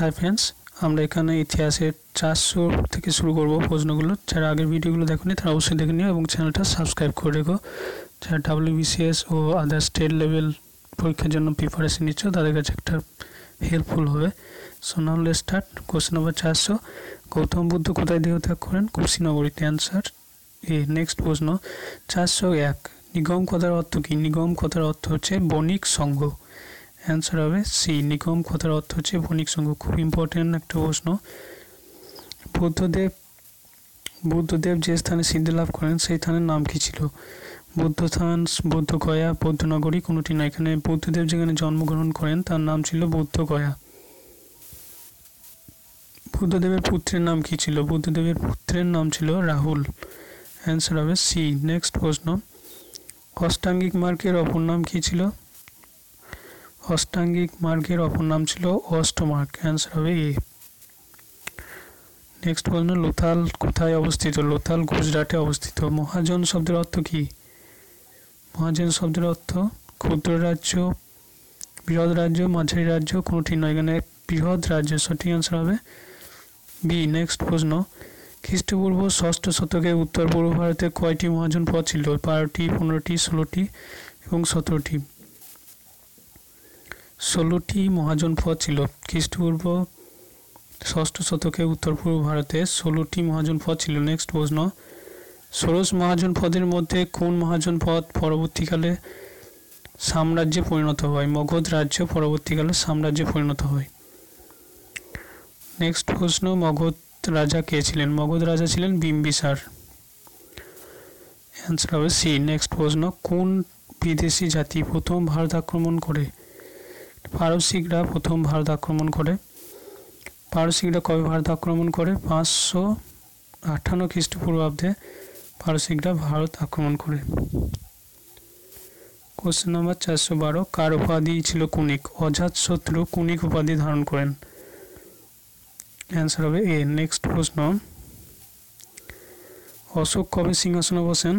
Hi friends আমরা এখানে ইতিহাসের চারশো থেকে শুরু করব প্রশ্নগুলো। যারা আগের ভিডিওগুলো দেখোনি, তারা অবশ্যই দেখে নিও এবং চ্যানেলটা সাবস্ক্রাইব করে রেখো। যারা ডাব্লিউবিসিএস ও আদার স্টেট লেভেল পরীক্ষার জন্য প্রিপারেশন নিচ্ছ, তাদের কাছে একটা হেল্পফুল হবে। সো স্টার্ট কোশ্চেন নম্বর চারশো। গৌতম বুদ্ধ কোথায় দেহত্যাগ করেন? কুশিনগরীতে অ্যান্সার এ নেক্সট প্রশ্ন। চারশো এক। নিগম কথার অর্থ কী? নিগম কথার অর্থ হচ্ছে বণিক সংঘ। অ্যান্সার হবে সি নিগম কথার অর্থ হচ্ছে বণিক সংঘ খুব ইম্পর্টেন্ট একটা প্রশ্ন। বুদ্ধদেব বুদ্ধদেব যে স্থানে সিদ্ধি লাভ করেন, সেই স্থানের নাম কী ছিল? বুদ্ধস্থান বুদ্ধগয়া বৌদ্ধনগরী কোনোটি না? এখানে বুদ্ধদেব যেখানে জন্মগ্রহণ করেন, তার নাম ছিল বুদ্ধগয়া বুদ্ধদেবের পুত্রের নাম কী ছিল? বুদ্ধদেবের পুত্রের নাম ছিল রাহুল। অ্যান্সার হবে সি নেক্সট প্রশ্ন। অষ্টাঙ্গিক মার্গের অপর নাম কী ছিল? অষ্টাঙ্গিক মার্গের অপর নাম ছিল অষ্টমার্গ। অ্যান্সার হবে এ নেক্সট প্রশ্ন, লোথাল কোথায় অবস্থিত? লোথাল গুজরাটে অবস্থিত। মহাজন শব্দের অর্থ কী? মহাজন শব্দের অর্থ ক্ষুদ্র রাজ্য, বৃহৎ রাজ্য, মাঝারি রাজ্য, কোনোটি নয়। এখানে বৃহৎ রাজ্য, সঠিক অ্যান্সার হবে বি নেক্সট প্রশ্ন, খ্রিস্টপূর্ব ষষ্ঠ শতকে উত্তর পূর্ব ভারতে কয়টি মহাজন পদ ছিল? বারোটি, পনেরোটি, ষোলোটি এবং সতেরোটি। ষোলোটি মহাজন পদ ছিল। খ্রিস্টপূর্ব ষষ্ঠ শতকে উত্তর পূর্ব ভারতে ষোলোটি মহাজন পদ ছিল। নেক্সট প্রশ্ন, ষোড়শ মহাজন পদের মধ্যে কোন মহাজন পদ পরবর্তীকালে সাম্রাজ্যে পরিণত হয়? মগধ রাজ্য পরবর্তীকালে সাম্রাজ্যে পরিণত হয়। নেক্সট প্রশ্ন, মগধ রাজা কে ছিলেন? মগধ রাজা ছিলেন বিম্বিসার। অ্যান্সার হবে সি নেক্সট প্রশ্ন, কোন বিদেশি জাতি প্রথম ভারত আক্রমণ করে? পারসিকরা প্রথম ভারত আক্রমণ করে। পারসিকরা কবে ভারত আক্রমণ করে? পাঁচশো আটান্ন খ্রিস্টপূর্বাব্দে পারসিকরা ভারত আক্রমণ করে। কোশ্চেন নাম্বার চারশো বারো, কার উপাধি ছিল কুনিক? অজাত শত্রু কুনিক উপাধি ধারণ করেন। অ্যান্সার হবে এ নেক্সট প্রশ্ন। অশোক কবে সিংহাসনে বসেন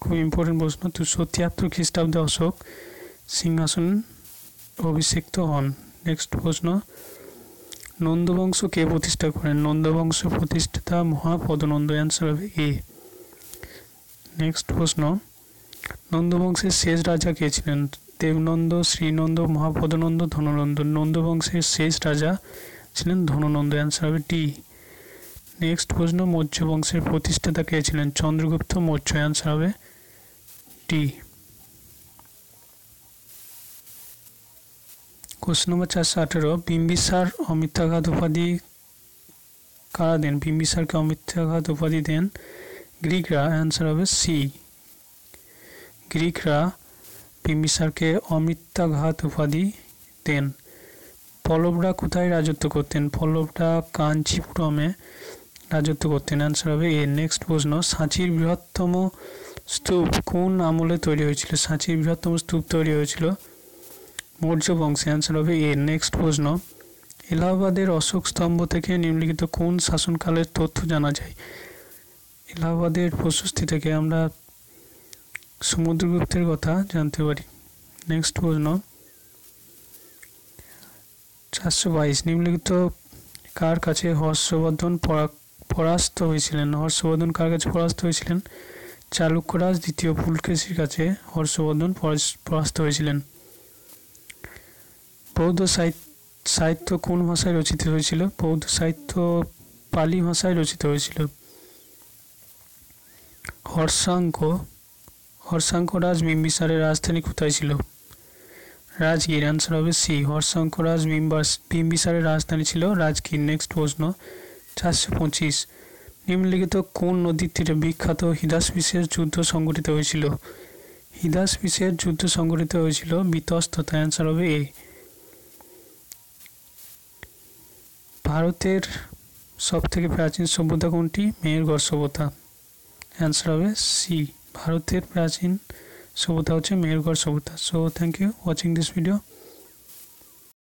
খুব ইম্পর্টেন্ট প্রশ্ন দুশো তিয়াত্তর খ্রিস্টাব্দে অশোক সিংহাসন অভিষিক্ত হন। নেক্সট প্রশ্ন। নন্দবংশ কে প্রতিষ্ঠা করেন? নন্দবংশ প্রতিষ্ঠাতা মহাপদনন্দ অ্যান্সার হবে এ নেক্সট প্রশ্ন। নন্দবংশের শেষ রাজা কে ছিলেন? দেবনন্দ, শ্রীনন্দ, মহাপদনন্দ, ধননন্দ। নন্দবংশের শেষ রাজা ছিলেন ধননন্দ অ্যান্সার হবে ডি নেক্সট প্রশ্ন। মৌর্য বংশের প্রতিষ্ঠাতা কে ছিলেন? চন্দ্রগুপ্ত, মৌর্য অ্যান্সার হবে ডি কোশ্চেন নম্বর চারশো আঠেরো, বিম্বিসার অমিত্যাঘাত উপাধি কারা দেন? বিম্বিসারকে অমিত্যাঘাত উপাধি দেন গ্রিকরা। অ্যান্সার হবে সি গ্রিকরা বিম্বিসারকে অমিত্যাঘাত উপাধি দেন। পল্লবরা কোথায় রাজত্ব করতেন? পল্লবরা কাঞ্চিপুরমে রাজত্ব করতেন। অ্যান্সার হবে এ নেক্সট প্রশ্ন, সাঁচির বৃহত্তম স্তূপ কোন আমলে তৈরি হয়েছিল? সাঁচির বৃহত্তম স্তূপ তৈরি হয়েছিল মৌর্য বংশে অ্যান্সার হবে এ নেক্সট প্রশ্ন, এলাহাবাদের অশোক স্তম্ভ থেকে নিম্নলিখিত কোন শাসনকালের তথ্য জানা যায়? এলাহাবাদের প্রশস্তি থেকে আমরা সমুদ্রগুপ্তের কথা জানতে পারি। নেক্সট প্রশ্ন, চারশো বাইশ, নিম্নলিখিত কার কাছে হর্ষবর্ধন পরাস্ত হয়েছিলেন? হর্ষবর্ধন কার কাছে পরাস্ত হয়েছিলেন? চালুক্যরাজ দ্বিতীয় পুলকেশির কাছে হর্ষবর্ধন পরাস্ত হয়েছিলেন। বৌদ্ধ সাহিত্য কোন ভাষায় রচিত হয়েছিল? বৌদ্ধ সাহিত্য পালি ভাষায় রচিত হয়েছিল। হর্ষাঙ্ক হর্ষাঙ্ক রাজ বিম্বিসারের রাজধানী কোথায় ছিল? রাজগীর অ্যান্সার হবে সি। হর্ষাঙ্ক রাজ বিম্বাস বিম্বিসারের রাজধানী ছিল রাজগীর নেক্সট প্রশ্ন, চারশো পঁচিশ। নিম্নলিখিত কোন নদীর তীরে বিখ্যাত হিদাস বিশেষ যুদ্ধ সংগঠিত হয়েছিল? হিদাস বিশেষ যুদ্ধ সংগঠিত হয়েছিল বিতস্ততা অ্যান্সার হবে এ। ভারতের সবথেকে প্রাচীন সভ্যতা কোনটি? মেহেরগড় সভ্যতা। অ্যান্সার হবে সি ভারতের প্রাচীন সভ্যতা হচ্ছে মেহেরগড় সভ্যতা। So thank you watching this video